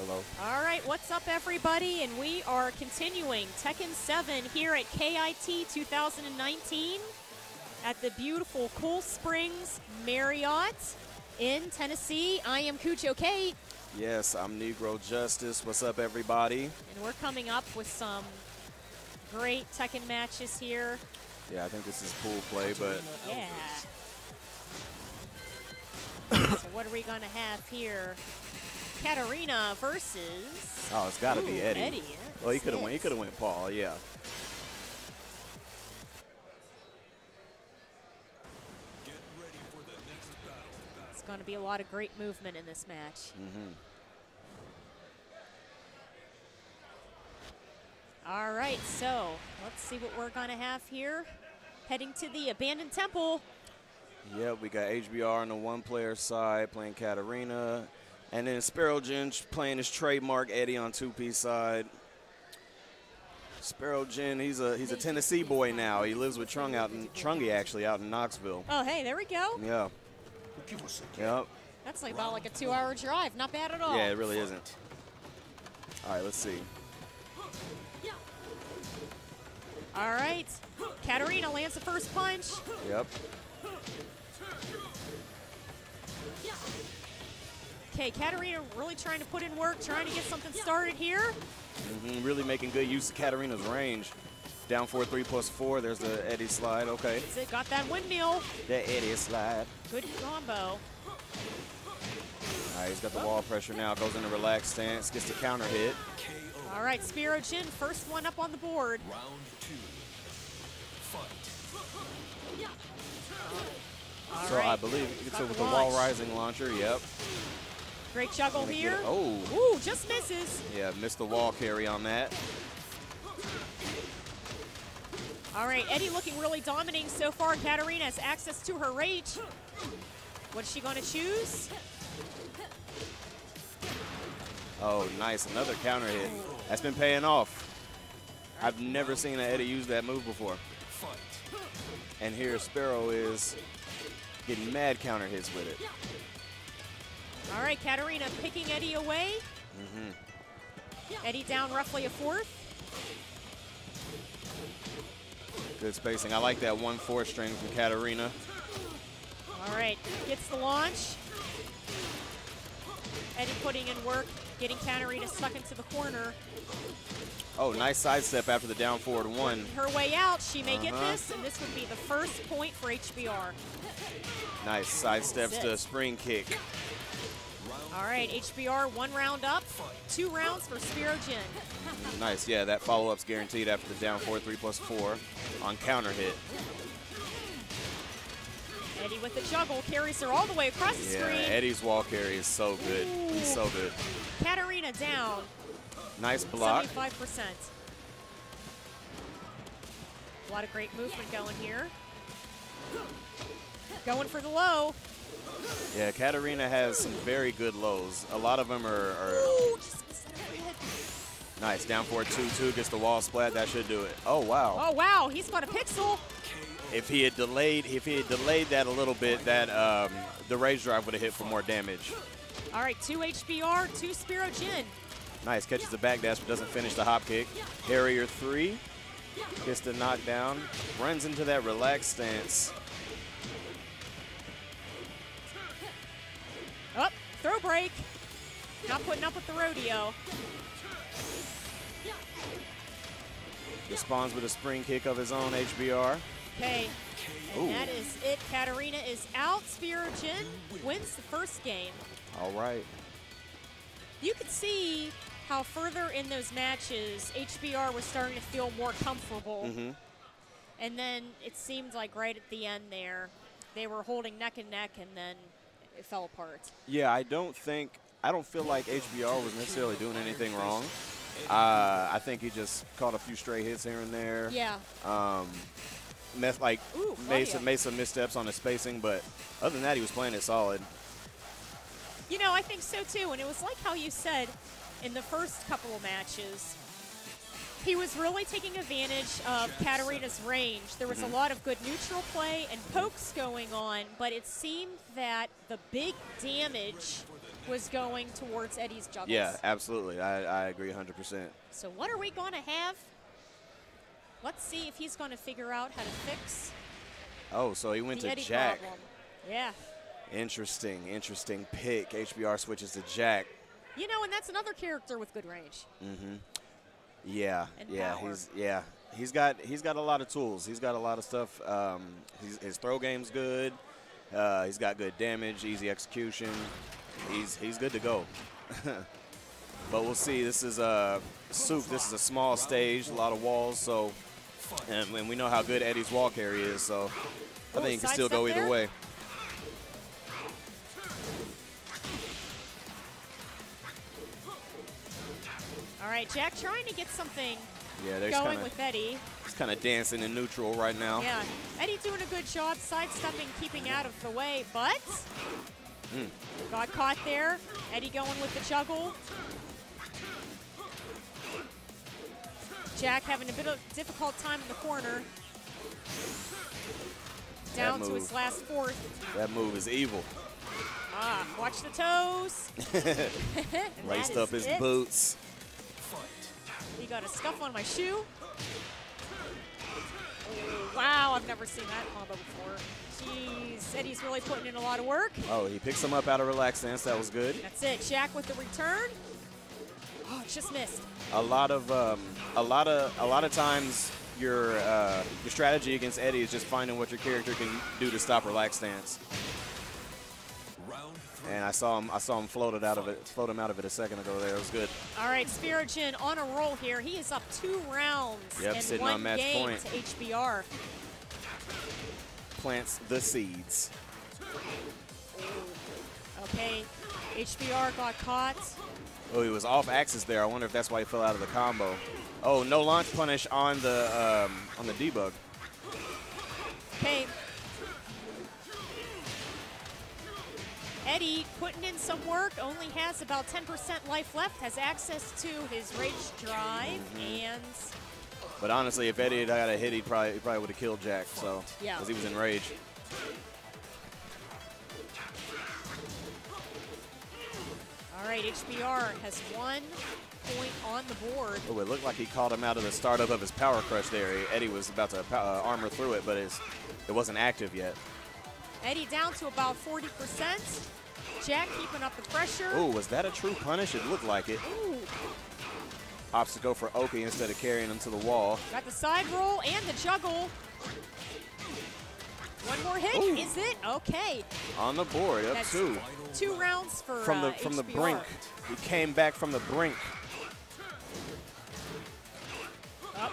Hello. All right, what's up, everybody? And we are continuing Tekken 7 here at KIT 2019 at the beautiful Cool Springs Marriott in Tennessee. I am Cucho Kate, Yes, I'm Negro Justice. What's up, everybody? and we're coming up with some great Tekken matches here. Yeah, I think this is pool play, but Yeah. so what are we going to have here? Katarina versus oh, it's got to be Eddy. Eddy, Well, he could have went. He could have went Paul. Yeah. It's going to be a lot of great movement in this match. Mm-hmm. All right, so let's see what we're going to have here. Heading to the abandoned temple. Yep, we got HBR on the one-player side playing Katarina, and then Spero Gin playing his trademark Eddy on two-piece side. Spero Gin, he's a he's a Tennessee boy now. He lives with Trung out in Trungy actually out in Knoxville. Oh, hey, there we go. Yeah. Yep. That's like about like a two-hour drive. Not bad at all. Yeah, it really isn't. All right, let's see. All right, Katarina lands the first punch. Yep. Okay, Katarina really trying to put in work, trying to get something started here. hmm Really making good use of Katarina's range. Down 4-3 plus 4. There's the Eddy slide. Okay. It got that windmill. The Eddy slide. Good combo. All right, he's got the wall pressure now. Goes in a relaxed stance. Gets the counter hit. All right, Spero Gin, first one up on the board. Round two. Fight. All so right. I believe it's Got with the the wall rising launcher. Yep. Great juggle here. Oh. Ooh, just misses. Yeah, missed the wall carry on that. All right, Eddy looking really dominating so far. Katarina has access to her rage. What is she going to choose? Oh, nice. Another counter hit. That's been paying off. I've never seen an Eddy use that move before. And here Sparrow is getting mad counter hits with it. All right, Katarina picking Eddy away. hmm Eddy down roughly a fourth. Good spacing. I like that 1-4 string from Katarina. All right, gets the launch. Eddy putting in work, getting Katarina stuck into the corner. Oh, nice sidestep after the down forward one. Her way out, she may get Uh-huh. this, and this would be the first point for HBR. Nice sidesteps That's to a spring kick. All right, HBR one round up, two rounds for Spero Gin. Nice, yeah, that follow-up's guaranteed after the down 4-3 plus 4 on counter hit. Eddy with the juggle carries her all the way across the Yeah, screen. Eddy's wall carry is so good. He's so good. Katarina down, Nice block. 75%. A lot of great movement going here. Going for the low. Yeah, Katarina has some very good lows. A lot of them are, are Ooh, just missed it overhead. nice. Down 4-2-2 gets the wall splat. That should do it. Oh, wow. Oh, wow, he's got a pixel. If he had delayed, if he had delayed that a little bit, that um, the rage drive would have hit for more damage. All right, two HBR, two Spero Gin. Nice, catches the back dash but doesn't finish the hop kick. Harrier three, gets the knockdown, runs into that relaxed stance. Throw break. Not putting up with the rodeo. Responds with a spring kick of his own HBR. Okay, and Ooh. that is it. Katarina is out. Spero Gin wins the first game. All right. You could see how further in those matches, HBR was starting to feel more comfortable. hmm And then it seemed like right at the end there, they were holding neck and neck, and then it fell apart. Yeah, I don't think, I don't feel like HBR was necessarily doing anything wrong. Uh, I think he just caught a few stray hits here and there. Yeah. Um, mess, like Ooh, made some, made some missteps on his spacing, but other than that, he was playing it solid. You know, I think so too. And it was like how you said in the first couple of matches, he was really taking advantage of Katarina's range. There was a mm-hmm. lot of good neutral play and pokes going on, but it seemed that the big damage was going towards Eddy's juggles. Yeah, absolutely. I, I agree 100%. So what are we going to have? Let's see if he's going to figure out how to fix Oh, so he went to Eddy Jack. problem. Yeah. Interesting, interesting pick. HBR switches to Jack. You know, and that's another character with good range. Mm-hmm. Yeah, And yeah, power. he's yeah, he's got he's got a lot of tools. He's got a lot of stuff. Um, his throw game's good. Uh, he's got good damage, easy execution. He's he's good to go. but we'll see. This is a soup. This is a small stage, a lot of walls. So, and, and we know how good Eddy's wall carry is. So, I think it can still go either way. All right, Jack trying to get something Yeah, there's going kind of with Eddy. he's kind of dancing in neutral right now. Yeah, Eddy doing a good job sidestepping, keeping out of the way, but Hmm. got caught there. Eddy going with the juggle. Jack having a bit of difficult time in the corner. Down to his last fourth. That move is evil. Ah, watch the toes. Laced up his it. boots. Got a scuff on my shoe. Oh, wow, I've never seen that combo before. Jeez, Eddy's really putting in a lot of work. Oh, he picks him up out of relaxed stance. That was good. That's it. Jack with the return. Oh, just missed. A lot of um, a lot of a lot of times your uh, your strategy against Eddy is just finding what your character can do to stop relaxed stance. And I saw him I saw him floated out of it float him out of it a second ago. There, it was good. All right, Spero Gin on a roll here. He is up two rounds Yep, and sitting one on match game point. to HBR. Plants the seeds. Okay, HBR got caught. Oh, he was off axis there. I wonder if that's why he fell out of the combo. Oh, no launch punish on the um, on the debug. Okay. Eddy putting in some work, only has about 10% life left, has access to his rage drive, Mm-hmm. and But honestly, if Eddy had got a hit, he probably he probably would have killed Jack. So Yeah. because he was in rage. all right, HBR has one point on the board. Oh, it looked like he caught him out of the startup of his power crush there. Eddy was about to uh, armor through it, but it wasn't active yet. Eddie down to about 40%. Jack keeping up the pressure. Oh, was that a true punish? It looked like it. Ooh, Opts to go for Oki instead of carrying him to the wall. got the side roll and the juggle. One more hit, Ooh. is it? Okay. On the board, up That's two. two rounds for From the uh, from the brink. He came back from the brink.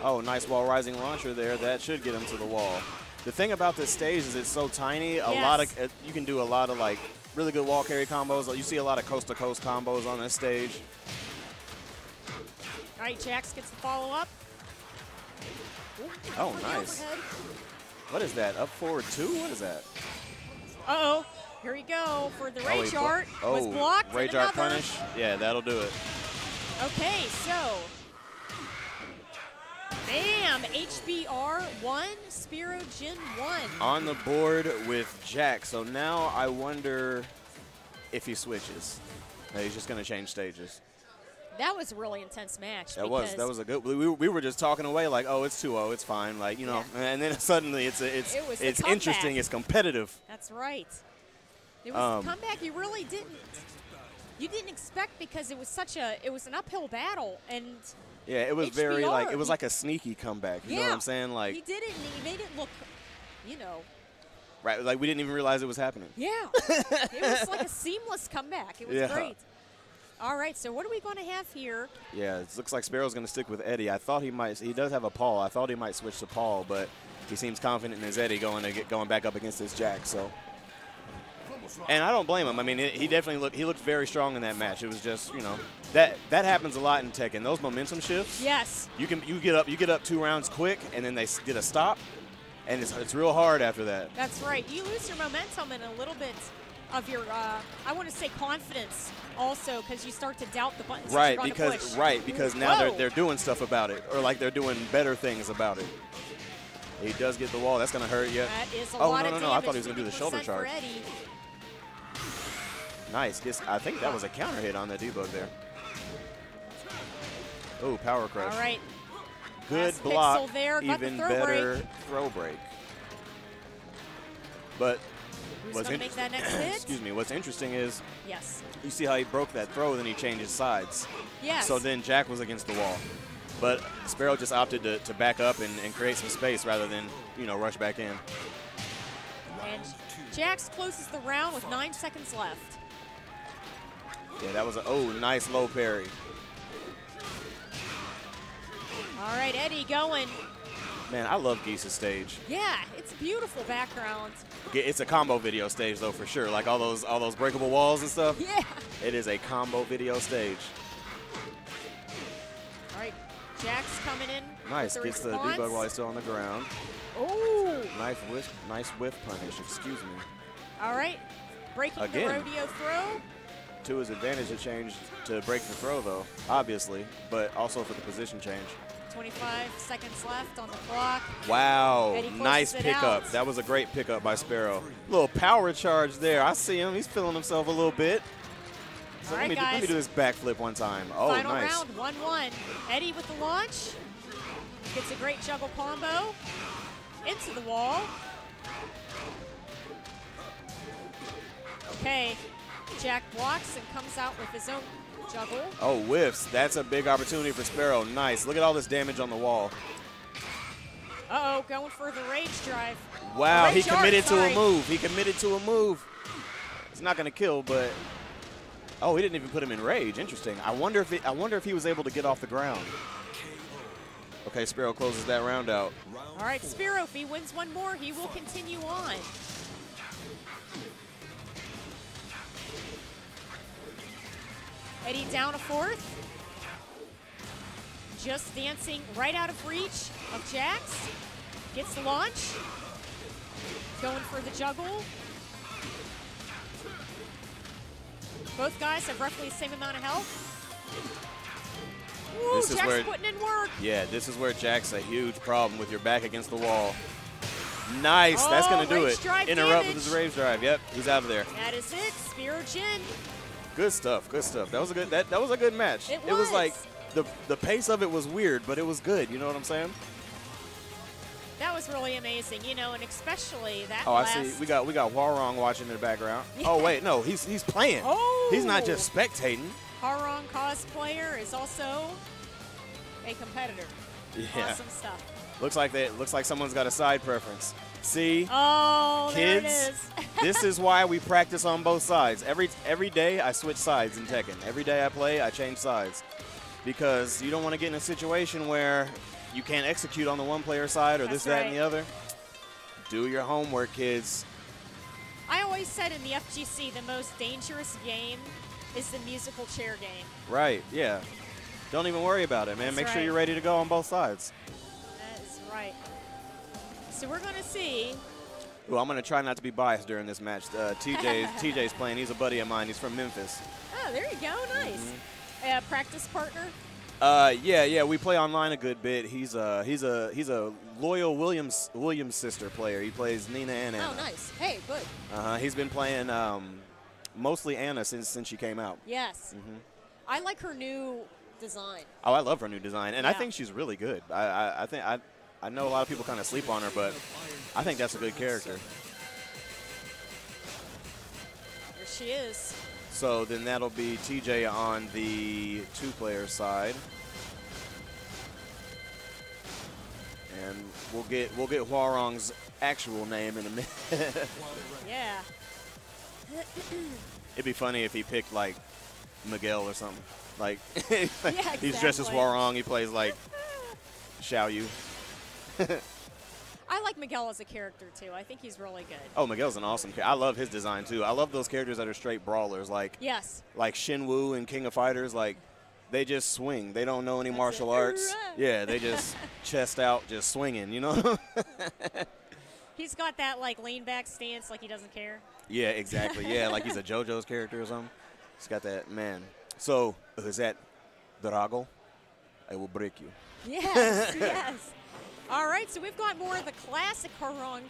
Oh, nice wall rising launcher there. That should get him to the wall. The thing about this stage is it's so tiny. A lot of uh, you can do a lot of like really good wall carry combos. You see a lot of coast to coast combos on this stage. All right, Jax gets the follow up. Oh, nice. What is that? Up forward two? What is that? Uh-oh. Here we go for the Oh, rage blo- art. Oh, was blocked. rage art punish. Yeah, that'll do it. Okay, so. Bam! HBR 1, Spero Gin 1. On the board with Jack. So now I wonder if he switches. No, he's just going to change stages. That was a really intense match. That was that was a good. We, we we were just talking away like, oh, it's 2-0, it's fine, like you know, and then suddenly it's a, it's It it's interesting, it's competitive. That's right. It was Um, a comeback you really didn't you didn't expect because it was such a it was an uphill battle and Yeah, it was very like it was like a sneaky comeback. You know what I'm saying? Like he did it and he made it look you know right, like we didn't even realize it was happening. yeah it was like a seamless comeback it was Yeah. great all right so what are we going to have here Yeah, it looks like Sparrow's going to stick with Eddy. I thought he might. He does have a Paul. I thought he might switch to Paul, but he seems confident in his Eddy going to get going back up against his Jack. So, and I don't blame him. I mean, he definitely looked. He looked very strong in that match. It was just you know that that happens a lot in Tekken. Those momentum shifts. yes You can you get up you get up two rounds quick, and then they get a stop, and it's it's real hard after that. that's right you lose your momentum and a little bit of your uh, i want to say confidence also because you start to doubt the buttons Right, because right because now they're they're doing stuff about it, or like they're doing better things about it. He does get the wall. That's gonna hurt you. That is a Oh, lot no, no, no, I thought he was gonna do the shoulder charge. Eddy. Nice. Gets, I think that was a counter hit on the debug there. Oh, power crush. All right. Good Last block. there, got the even throw better break. throw break. But Who's what's going make that next hit? excuse me. What's interesting is Yes. you see how he broke that throw, then he changed his sides. Yes. So then Jack was against the wall. But Sparrow just opted to, to back up and, and create some space rather than, you know, rush back in. And Jax closes the round with nine seconds left. Yeah, that was a, oh, nice low parry. All right, Eddy going. Man, I love Geese's stage. Yeah, it's a beautiful background. It's a combo video stage though, for sure. Like all those all those breakable walls and stuff. Yeah. It is a combo video stage. All right, Jack's coming in. Nice. the Gets the response. debug while he's still on the ground. Oh. Nice whiff, nice whiff punish. Excuse me. All right, breaking Again. the rodeo throw. To his advantage, to change to break the throw though, obviously, but also for the position change. 25 seconds left on the clock. Wow, And he closes nice pickup. out. That was a great pickup by Sparrow. Little power charge there. I see him. He's feeling himself a little bit. So All let, right, me, do- let me guys. do this backflip one time. Oh, Final nice. round, 1-1. Eddy with the launch. Gets a great juggle combo. Into the wall. Okay, Jack blocks and comes out with his own juggle. Oh, whiffs. That's a big opportunity for Sparrow. Nice. Look at all this damage on the wall. Uh-oh, going for the rage drive. Wow, he Rage art, committed to a move. He committed to a move. It's not going to kill, but oh, he didn't even put him in rage. Interesting. I wonder if it, I wonder if he was able to get off the ground. Okay, Sparrow closes that round out. All right, Spero, if he wins one more, he will continue on. Eddy down a fourth. Just dancing right out of reach of Jax. Gets the launch. Going for the juggle. Both guys have roughly the same amount of health. Woo, This is Jax where- putting in work. Yeah, this is where Jack's a huge problem with your back against the wall. Nice, that's Oh, going to do it. Interrupt with his rage drive. Yep, he's out of there. That is it. Spero Gin. Good stuff. Good stuff. That was a good. That, that was a good match. It was It was. like the the pace of it was weird, but it was good. You know what I'm saying? That was really amazing, you know, and especially that Oh, I see. We got we got Hwoarang watching in the background. Oh wait, no, he's he's playing. Oh! He's not just spectating. Hwoarang cosplayer is also a competitor. Yeah. Awesome stuff. Looks like that. Looks like someone's got a side preference. See, Oh, kids, is. this is why we practice on both sides. Every every day I switch sides in Tekken. Every day I play, I change sides because you don't want to get in a situation where you can't execute on the one player side or this, That's that, and the other. Do your homework, kids. I always said in the FGC the most dangerous game is the musical chair game. Right? Yeah. Don't even worry about it, man. That's Make sure you're ready to go on both sides. That is right. So we're going to see. Ooh, I'm gonna try not to be biased during this match. Uh, TJ, TJ's playing. He's a buddy of mine. He's from Memphis. Oh, there you go. Nice. Mm-hmm. Uh, practice partner. Uh, yeah, yeah, we play online a good bit. He's a he's a he's a loyal Williams Williams sister player. He plays Nina and Anna. Oh, nice. Hey, good. Uh-huh. He's been playing um, mostly Anna since since she came out. Yes. Mm-hmm. I like her new design. Oh, I love her new design, and I think she's really good. I I, I think I I know a lot of people kind of sleep on her, but I think that's a good character. Here she is. So then that'll be TJ on the two-player side. And we'll get we'll get Hwoarang's actual name in a minute. Yeah. It'd be funny if he picked like Miguel or something. Like he's dressed as exactly. Hwoarang. He plays like Xiao Yu. I like Miguel as a character too. I think he's really good. Oh, Miguel's an awesome. Cha- I love his design too. I love those characters that are straight brawlers, like Yes. like Shen Woo and King of Fighters. Like they just swing. They don't know any That's martial arts. Yeah, they just chest out, just swinging. You know. He's got that like lean back stance, like he doesn't care. Yeah, exactly. Yeah, like he's a JoJo's character or something. He's got that man. So is that Drago? I will break you. Yes, yes. All right, so we've got more of the classic Hwoarang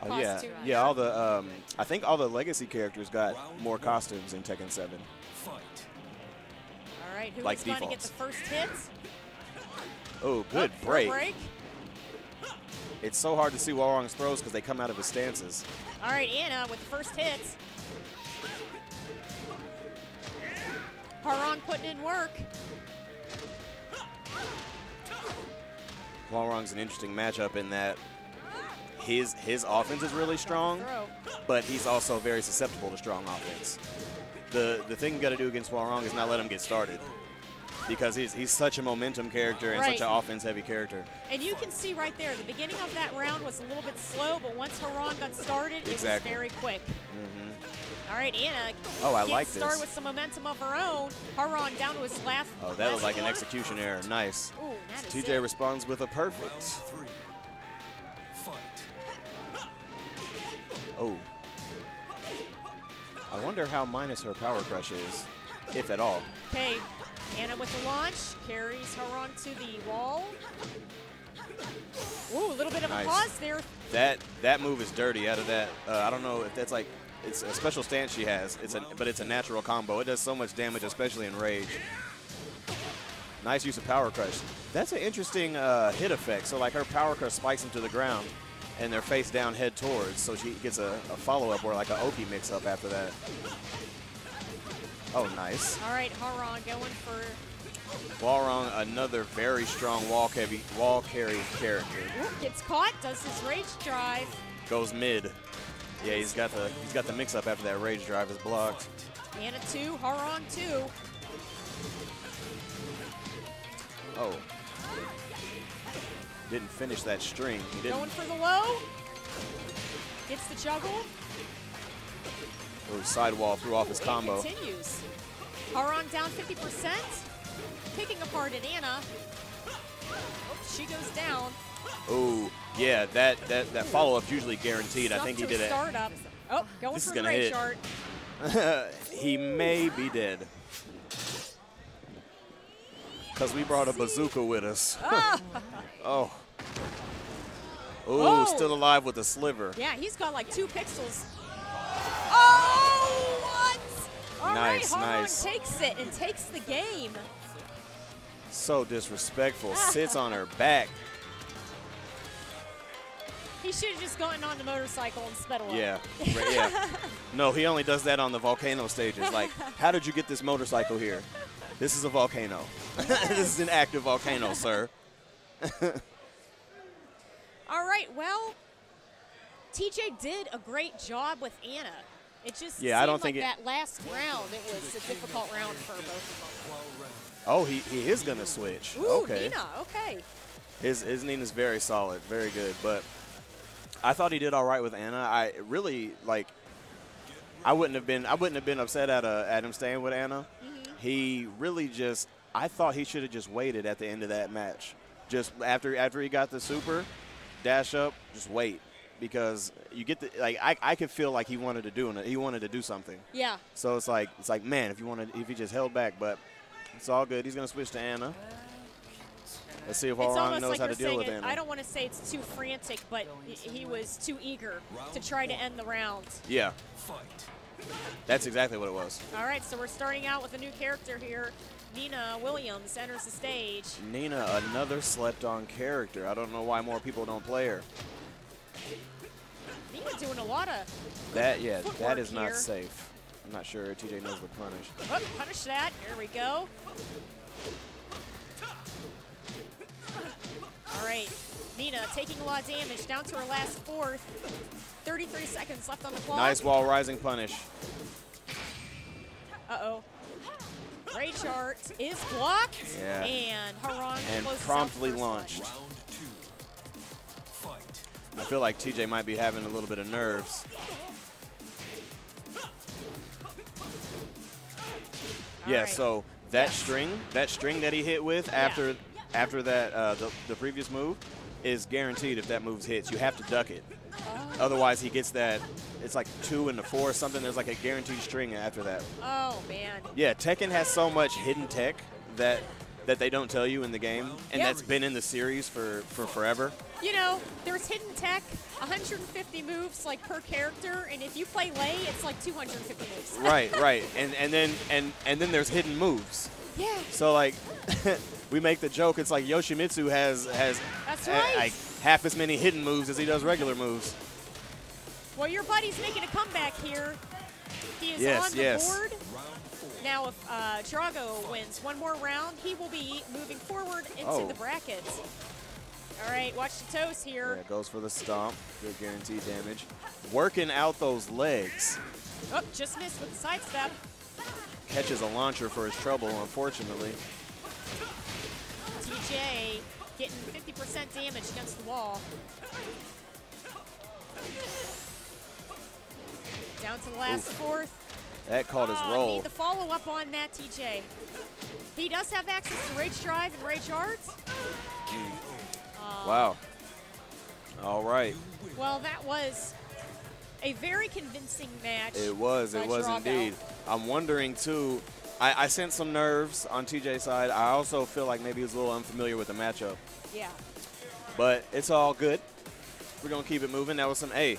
Oh yeah, Costume. yeah. All the um, I think all the legacy characters got more costumes in Tekken 7. Fight. All right, who Like going to get the first hit? Oh, good Up break. break. It's so hard to see Hwoarang's throws because they come out of his stances. All right, Anna with the first hits. Hwoarang putting in work. Hwoarang's an interesting matchup in that his his offense is really strong, but he's also very susceptible to strong offense. The the thing you got to do against Hwoarang is not let him get started. Because he's, he's such a momentum character and such an offense heavy character. And you can see right there, the beginning of that round was a little bit slow, but once Hwoarang got started, Exactly. it was very quick. Mm-hmm. All right, Anna. Oh, I like started this. Start with some momentum of her own. Hwoarang down to his last. Oh, that was like an execution error. Nice. Ooh, is TJ it. responds with a perfect. three. Fight. Oh. I wonder how minus her power crush is, if at all. Okay, Anna with the launch carries Hwoarang to the wall. Ooh, a little bit of Nice. a pause there. That that move is dirty out of that. Uh, I don't know if that's like it's a special stance she has. It's a but it's a natural combo. It does so much damage, especially in rage. Nice use of power crush. That's an interesting uh, hit effect. So like her power crush spikes them to the ground, and they're face down, head towards. So she gets a, a follow up or like an Oki mix up after that. Oh, nice. All right, Hwoarang going for. Hwoarang, another very strong wall heavy wall carry character. Gets caught, does his rage drive. Goes mid. Yeah, he's got the he's got the mix up after that rage drive is blocked. Anna two, Hwoarang two. Oh. Didn't finish that string. He didn't. Going for the low. Gets the juggle. Oh, sidewall threw off his and combo. Continues. Hwoarang down 50%. Picking apart at Anna. She goes down. Oh, yeah, that that, that follow up's usually guaranteed. I think he did it. Oh, going This is for the gonna hit. art. he may be dead. Because we brought a bazooka with us. Ah! oh. Oh. Oh, still alive with a sliver. Yeah, he's got like two pixels. Oh, what? All right, Nice, Hwoarang nice. takes it and takes the game. So disrespectful. Sits on her back. He should have just gotten on the motorcycle and sped away. Yeah, right, yeah. No, he only does that on the volcano stages. Like, how did you get this motorcycle here? This is a volcano. this is an active volcano, sir. All right, well, TJ did a great job with Anna. It just Yeah, I don't like think it- that last round, it was a difficult round for both of them. Oh, he, he is gonna switch. Ooh, okay. Nina, okay. His his Nina's very solid, very good. But I thought he did all right with Anna. I really like. I wouldn't have been I wouldn't have been upset at uh, at him staying with Anna. Mm-hmm. He really just. I thought he should have just waited at the end of that match. Just after after he got the super, dash up, just wait because you get the like I, I could feel like he wanted to do. He wanted to do something. Yeah. So it's like it's like man, if you wanted if he just held back, but it's all good. He's gonna switch to Anna. Let's see if It's almost knows like how you're to deal saying with it, I don't want to say it's too frantic, but he- he was too eager to try to end the round. Yeah, Fight. that's exactly what it was. All right, so we're starting out with a new character here. Nina Williams enters the stage. Nina, another slept-on character. I don't know why more people don't play her. Nina doing a lot of That yeah, Footwork that is not here. safe. I'm not sure TJ knows the punish. Oh, punish that. Here we go. All right. Nina taking a lot of damage down to her last fourth. 33 seconds left on the clock. Nice wall rising punish. Uh-oh. Rage Art is blocked. Yeah. And Hwoarang And promptly launched. one. Round two. Fight. I feel like TJ might be having a little bit of nerves. All yeah, right. so that Yes. string, that string that he hit with after after that uh, the, the previous move is guaranteed if that move hits. You have to duck it. Otherwise he gets that it's like two and the four or something. There's like a guaranteed string after that. Oh, man. Yeah, Tekken has so much hidden tech that that they don't tell you in the game, and that's been in the series for, for forever. You know, there's hidden tech, 150 moves like per character, and if you play Lei, it's like 250 moves. right, right, and and then and and then there's hidden moves. Yeah. So like, we make the joke. It's like Yoshimitsu has has right. like half as many hidden moves as he does regular moves. Well, your buddy's making a comeback here. He is Yes, on the yes. board. Now, if uh, Drago wins one more round, he will be moving forward into Oh. the brackets. All right, watch the toes here. Yeah, goes for the stomp. Good guaranteed damage. Working out those legs. Oh, just missed with the sidestep. Catches a launcher for his trouble, unfortunately. TJ getting 50% damage against the wall. Down to the last Oof. fourth. That caught his Oh, roll. Need the follow up on that, TJ. He does have access to Rage Drive and Rage Arts. Wow. All right. Well, that was a very convincing match. It was. It was indeed. I'm wondering too. I, I sense some nerves on TJ's side. I also feel like maybe he was a little unfamiliar with the matchup, Yeah. but it's all good. We're gonna keep it moving. That was some. Hey,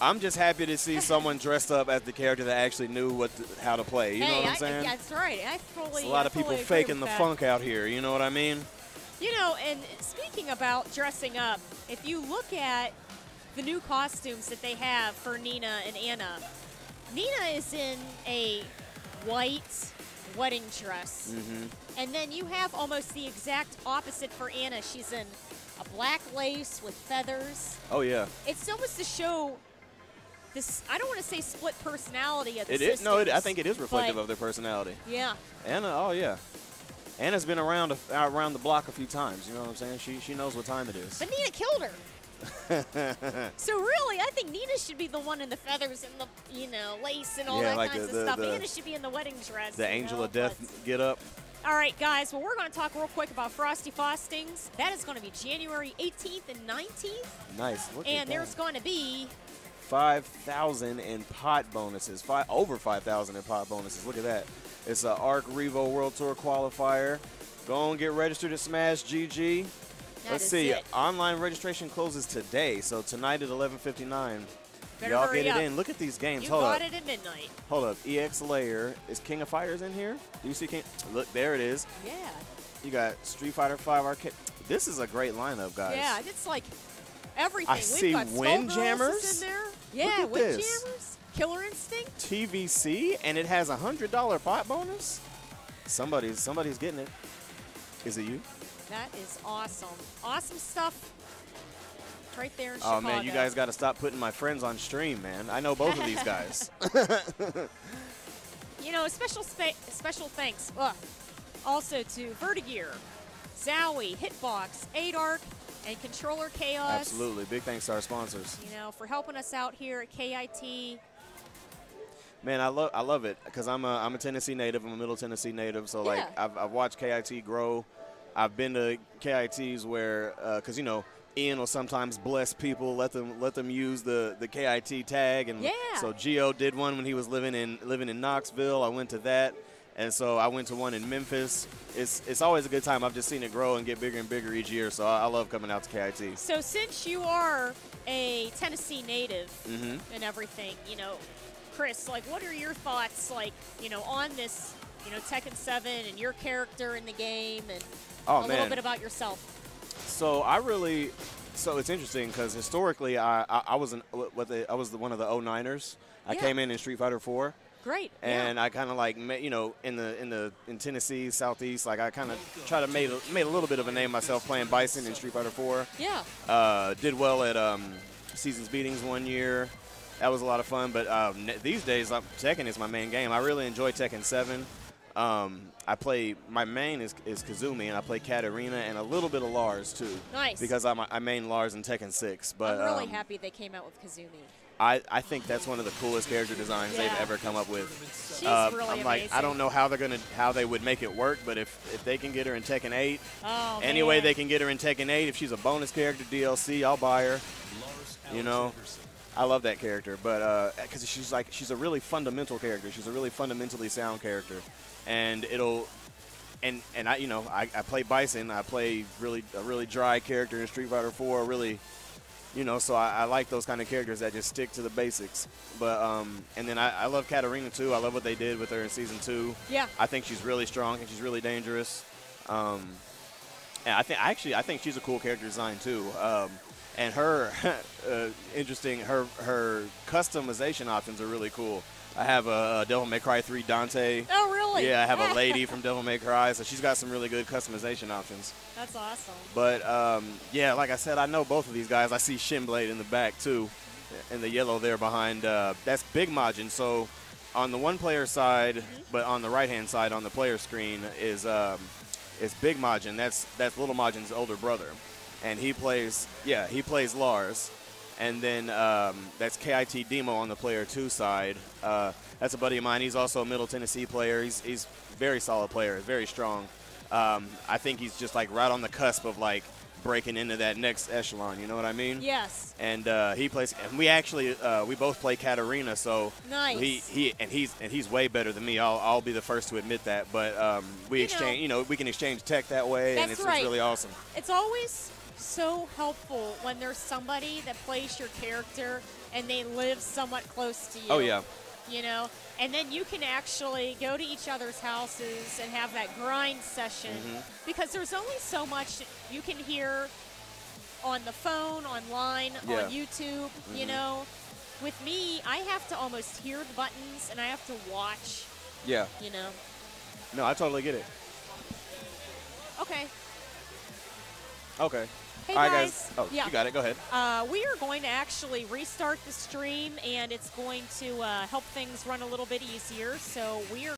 I'm just happy to see someone dressed up as the character that actually knew what to, how to play. You hey, know what I'm I, saying? that's right. I fully. It's a lot I of people faking the that. funk out here. You know what I mean? You know, and speaking about dressing up, if you look at the new costumes that they have for Nina and Anna, Nina is in a white wedding dress. Mm-hmm. And then you have almost the exact opposite for Anna. She's in a black lace with feathers. Oh yeah. It's almost to show this, I don't want to say split personality of the It is. No, it, I think it is reflective of their personality. Yeah. Anna, oh yeah. Anna's been around a, around the block a few times. You know what I'm saying? She she knows what time it is. But Nina killed her. so really, I think Nina should be the one in the feathers and the you know lace and all Yeah, that like kinds the- of the- stuff. the- Anna should be in the wedding dress. the Angel know, of Death get up. All right, guys. Well, we're going to talk real quick about Frosty Faustings. That is going to be January 18th and 19th, Nice. Look at and there's going to be five thousand in pot bonuses. Five over five thousand in pot bonuses. Look at that. It's a Arc Revo World Tour qualifier. Go and get registered at Smash GG. That Let's see. it. Online registration closes today, so tonight at 11:59. Y'all get it up. in. Look at these games. You Hold got up. it at midnight. Hold up. EX Layer. Is King of Fighters in here? Do you see King? Look, there it is. Yeah. You got Street Fighter 5 Arcade. This is a great lineup, guys. Yeah, it's like everything. I We've see got Windjammers. In there. Yeah. Windjammers. Killer Instinct. TVC, and it has a hundred dollar pot bonus. Somebody's somebody's getting it. Is it you? That is awesome. Awesome stuff. Right there in Oh Chicago. man, you guys got to stop putting my friends on stream, man. I know both of these guys. You know, a special special thanks ugh, also to Vertagear, Zowie, Hitbox, Adark, and Controller Chaos. Absolutely, big thanks to our sponsors. You know, for helping us out here at KIT. Man, I love I love it because I'm a I'm a Tennessee native. I'm a Middle Tennessee native, so like I've, I've watched KIT grow. I've been to KITs where because you know Ian will sometimes bless people, let them let them use the the KIT tag, and Yeah. so Geo did one when he was living in living in Knoxville. I went to that, and so I went to one in Memphis. It's it's always a good time. I've just seen it grow and get bigger and bigger each year, so I, I love coming out to KIT. So since you are a Tennessee native hmm and everything, you know, Chris, like, what are your thoughts, like, you know, on this, you know, Tekken 7 and your character in the game and Oh a little bit about yourself? So I really, so it's interesting because historically I, I, I was an, what the, I was the, one of the 09ers. I Yeah. came in in Street Fighter 4, Great. and I kind of like, you know, in the in the in Tennessee Southeast, like I kind of try to made a, made a little bit of a name myself playing Bison in Street Fighter 4. yeah. Uh, did well at um, Seasons Beatings one year. That was a lot of fun. But um, n- these days, uh, Tekken is my main game. I really enjoy Tekken 7. Um, I play my main is, is Kazumi, and I play Katarina and a little bit of Lars too. Nice. Because I'm, I main Lars in Tekken 6. But I'm really um, happy they came out with Kazumi. I, I think that's one of the coolest character designs they've ever come up with. She's Uh, really I'm amazing. like, I don't know how they're gonna how they would make it work, but if if they can get her in Tekken 8, Oh, any way man. they can get her in Tekken 8, if she's a bonus character DLC, I'll buy her. You know, I love that character, but because she's like she's a really fundamental character. She's a really fundamentally sound character, and it'll and and I you know I, I play Bison. I play really a really dry character in Street Fighter 4. Really, you know, so I, I like those kind of characters that just stick to the basics. But um, and then I, I love Katarina too. I love what they did with her in season two. Yeah. I think she's really strong and she's really dangerous. Um, and I think actually I think she's a cool character design too. Um, and her uh, interesting her her customization options are really cool. I have a, a Devil May Cry 3 Dante. Oh, really? Yeah, I have a lady from Devil May Cry, so she's got some really good customization options. That's awesome. But um, yeah, like I said, I know both of these guys. I see Shinblade in the back too, in the yellow there behind. Uh, that's Big Majin. So on the one player side, but on the right hand side on the player screen is um, is Big Majin. That's that's Little Majin's older brother, and he plays yeah he plays Lars. And then um, that's KIT Demo on the player two side. Uh, that's a buddy of mine. He's also a Middle Tennessee player. He's he's very solid player, very strong. Um, I think he's just like right on the cusp of like breaking into that next echelon. You know what I mean? Yes. And uh, he plays. And we actually uh, we both play Katarina, so Nice. he he and he's and he's way better than me. I'll I'll be the first to admit that. But um, we You exchange. know- you know, we can exchange tech that way, and it's, right. it's really awesome. It's always so helpful when there's somebody that plays your character and they live somewhat close to you. Oh yeah. You know, and then you can actually go to each other's houses and have that grind session Mm-hmm. because there's only so much you can hear on the phone, online, Yeah. on YouTube. You Mhm. know, with me, I have to almost hear the buttons and I have to watch. Yeah. You know. No, I totally get it. Okay. Okay. Hey All right, guys. guys. Oh, yeah. you got it. Go ahead. Uh, we are going to actually restart the stream, and it's going to uh, help things run a little bit easier. So we are.